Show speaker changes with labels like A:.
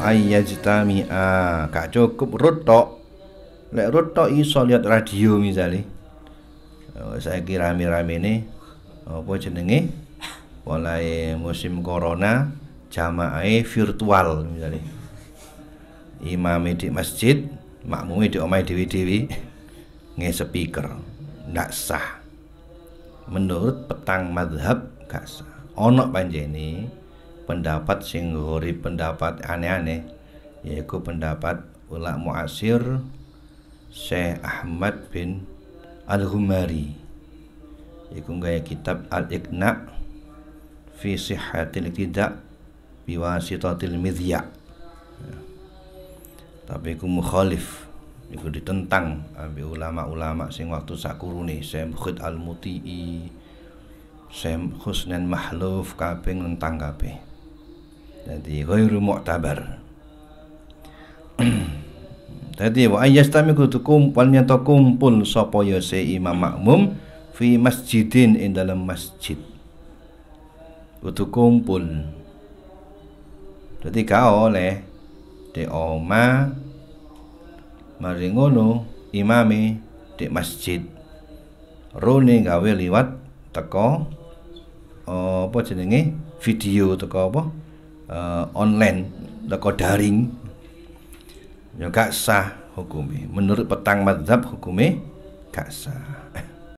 A: ayyajtami'a gak cukup rut tok lek rut tok iso lihat radio misalnya oh, saya kira rame-rame ini apa jenenge? Mulai musim corona jamaah virtual misalnya imam di masjid makmum di omai dewi-dewi nge speaker. Ndak sah. Menurut petang madhab gak sah. Ono panjeni pendapat sing ngori pendapat aneh-aneh yaitu pendapat ulama muasir Syekh Ahmad bin Al-Humari. Iku gaya kitab Al-Iqna fi sihhatil tidak biwasitatil midya tapi iku mukhalif iku ditentang ambil ulama-ulama sing waktu sakurune Syekh Mukhid Al-Muti'i Syekh Husnan Mahluf kabeh nentang kabeh jadi ghairu mu'tabar Jadi wa ayyastami kudu kumpul nyata kumpul sapa ya se imam makmum fi masjidin ing dalam masjid. Kudu kumpul. Jadi kau oleh di oma mari ngono imami di masjid. Rone gawe liwat teko apa jenenge video teko apa uh, online. Teko daring? Ya gak sah hukumnya. Menurut petang madhab hukumnya gak sah